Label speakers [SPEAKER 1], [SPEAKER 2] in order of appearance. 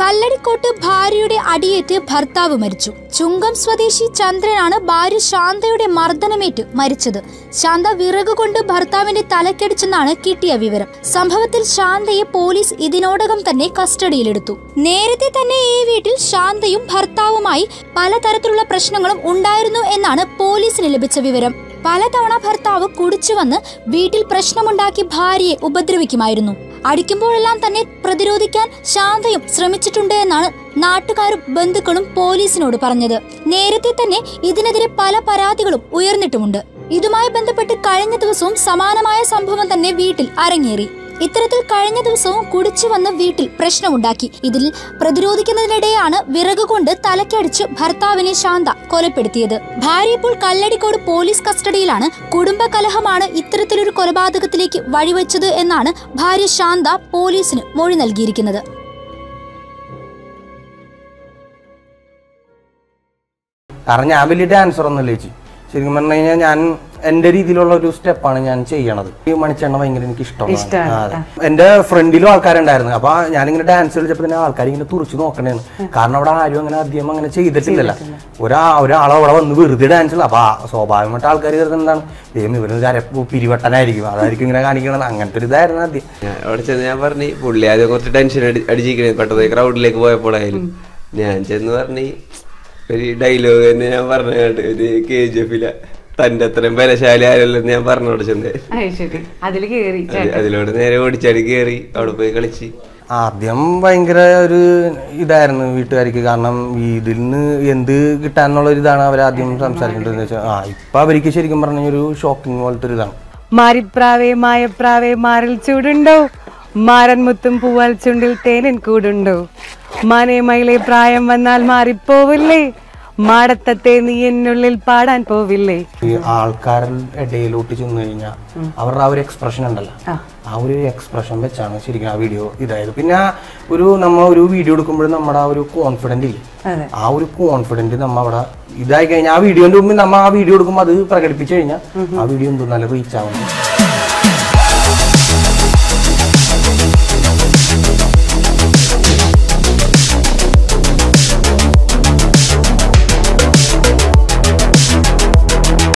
[SPEAKER 1] കല്ലടിക്കോട്ട് ഭാര്യയുടെ അടിയേറ്റ് ഭർത്താവ് മരിച്ചു. ചുങ്കം സ്വദേശി ചന്ദ്രനാണ് ഭാര്യ ശാന്തയുടെ മർദ്ദനമേറ്റ് മരിച്ചത്. ശാന്ത വിറക് കൊണ്ട് ഭർത്താവിന്റെ തലക്കടിച്ചെന്നാണ് കിട്ടിയ വിവരം. സംഭവത്തിൽ ശാന്തയെ പോലീസ് ഇതിനോടകം തന്നെ കസ്റ്റഡിയിലെടുത്തു. നേരത്തെ തന്നെ ഈ വീട്ടിൽ ശാന്തയും ഭർത്താവുമായി പലതരത്തിലുള്ള പ്രശ്നങ്ങളും ഉണ്ടായിരുന്നു എന്നാണ് പോലീസിന് ലഭിച്ച വിവരം. പലതവണ ഭർത്താവ് കുടിച്ചു വന്ന് വീട്ടിൽ പ്രശ്നമുണ്ടാക്കി ഭാര്യയെ ഉപദ്രവിക്കുമായിരുന്നു. അടിക്കുമ്പോഴെല്ലാം തന്നെ പ്രതിരോധിക്കാൻ ശാന്തയും ശ്രമിച്ചിട്ടുണ്ട് എന്നാണ് നാട്ടുകാരും ബന്ധുക്കളും പോലീസിനോട് പറഞ്ഞത്. നേരത്തെ തന്നെ ഇതിനെതിരെ പല പരാതികളും ഉയർന്നിട്ടുമുണ്ട്. ഇതുമായി ബന്ധപ്പെട്ട് കഴിഞ്ഞ ദിവസവും സമാനമായ സംഭവം തന്നെ വീട്ടിൽ അരങ്ങേറി. ഇത്തരത്തിൽ കഴിഞ്ഞ ദിവസവും കുടിച്ചു വന്ന് വീട്ടിൽ പ്രശ്നമുണ്ടാക്കി. ഇതിൽ പ്രതിരോധിക്കുന്നതിനിടെയാണ് വിറക് കൊണ്ട് തലക്കടിച്ച് ഭർത്താവിനെ ശാന്ത കൊലപ്പെടുത്തിയത്. ഭാര്യ ഇപ്പോൾ കല്ലടിക്കോട് പോലീസ് കസ്റ്റഡിയിലാണ്. കുടുംബ കലഹമാണ് ഇത്തരത്തിലൊരു കൊലപാതകത്തിലേക്ക് വഴിവെച്ചത് എന്നാണ് ഭാര്യ ശാന്ത പോലീസിന് മൊഴി നൽകിയിരിക്കുന്നത്.
[SPEAKER 2] കാരണം ഞാൻ ഡാൻസർ ചേച്ചി. ശരിക്കും പറഞ്ഞു കഴിഞ്ഞാൽ ഞാൻ എന്റെ രീതിയിലുള്ള ഒരു സ്റ്റെപ്പാണ് ഞാൻ ചെയ്യണത്. ഈ മണിച്ചെണ്ണ ഭയങ്കര എനിക്ക് ഇഷ്ടമാണ്. എന്റെ ഫ്രണ്ടിലും ആൾക്കാരുണ്ടായിരുന്നു. അപ്പൊ ഞാനിങ്ങനെ ഡാൻസ് കളിച്ചപ്പോ തന്നെ ആൾക്കാർ ഇങ്ങനെ തുറച്ചു നോക്കണേന്ന്. കാരണം അവിടെ ആരും അങ്ങനെ അധികം അങ്ങനെ ചെയ്തിട്ടില്ലല്ലോ. ഒരാ ഒരാൾ അവിടെ വന്ന് വെറുതെ ഡാൻസ് അപ്പൊ സ്വാഭാവികമായിട്ട് ആൾക്കാർ കരുതുന്നത് എന്താണ്? ദൈവം ഇവരൊരു അരപ്പ് പിരിവട്ടനായിരിക്കും. അതായിരിക്കും ഇങ്ങനെ കാണിക്കണത്. അങ്ങനത്തെ ഒരു ഇതായിരുന്നു ആദ്യം.
[SPEAKER 3] ഞാൻ അവിടെ ചെന്ന് ഞാൻ പറഞ്ഞു പുള്ളി ആദ്യം കുറച്ച് ടെൻഷൻ അടി അടിച്ചിരിക്കണേ. പെട്ടെന്ന് ക്രൗഡിലേക്ക് പോയപ്പോഴായാലും ഞാൻ ചെന്ന് പറഞ്ഞു ഒരു ഡയലോഗ് തന്നെ ഞാൻ പറഞ്ഞു കേട്ട്. ഒരു കെ ജി എഫില തന്റെ അത്രയും ബലശാലി ആരല്ലെന്ന് ഞാൻ പറഞ്ഞു ചെന്നേ.
[SPEAKER 4] അതിലൂടെ ശരി. അതിൽ കേറി
[SPEAKER 3] അത് നേരെ ഓടിച്ചാടി കേറി. അവിടെ പോയി കളിച്ച്.
[SPEAKER 2] ആദ്യം ഭയങ്കര ഒരു ഇതായിരുന്നു വീട്ടുകാർക്ക് കാരണം ഈ ഇതിൽ നിന്ന് എന്ത് കിട്ടാന്നുള്ള ഒരു ഇതാണ് അവർ ആദ്യം സംസാരിക്കേണ്ടത് വെച്ചാൽ ആ ഇപ്പൊ അവർക്ക് ശരിക്കും പറഞ്ഞ ഒരു ഷോക്കിംഗ് പോലത്തെ ഒരു ഇതാണ്.
[SPEAKER 4] മാരിപ്രാവേ മായപ്രാവേ മാറിൽ ചൂടുണ്ടോ? മാരൻ മുത്തും പൂവാൽ ചുണ്ടിൽ തേനൻ കൂടുണ്ടോ? മാനേ മയിലെ പ്രായം വന്നാൽ മാറിപ്പോവില്ലേ? മാടത്തത്തെ നീ എന്നുള്ളിൽ പാടാൻ പോവില്ലേ?
[SPEAKER 2] ഈ ആൾക്കാരുടെ ഇടയിലോട്ട് ചെന്ന് കഴിഞ്ഞാൽ അവരുടെ ആ ഒരു എക്സ്പ്രഷൻ ഉണ്ടല്ലോ. ആ. ഒരു എക്സ്പ്രഷൻ വെച്ചാണ് ശരിക്കും ആ വീഡിയോ ഇതായത്. പിന്നെ ഒരു നമ്മ ഒരു വീഡിയോ എടുക്കുമ്പോഴും നമ്മുടെ ആ ഒരു കോൺഫിഡന്റ് ഇല്ലേ? ആ ഒരു കോൺഫിഡന്റ് നമ്മ അവിടെ ഇതായി കഴിഞ്ഞാൽ ആ വീഡിയോന്റെ മുമ്പിൽ നമ്മ ആ വീഡിയോ എടുക്കുമ്പോൾ അത് പ്രകടിപ്പിച്ചു കഴിഞ്ഞാൽ ആ വീഡിയോ എന്തോ നല്ല റീച്ച് ആവുന്നു.